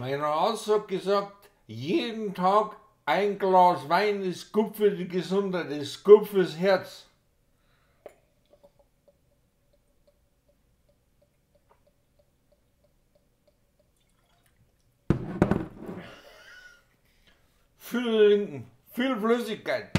Mein Arzt hat gesagt, jeden Tag ein Glas Wein ist gut für die Gesundheit, ist gut fürs Herz. Viel Linken, viel Flüssigkeit.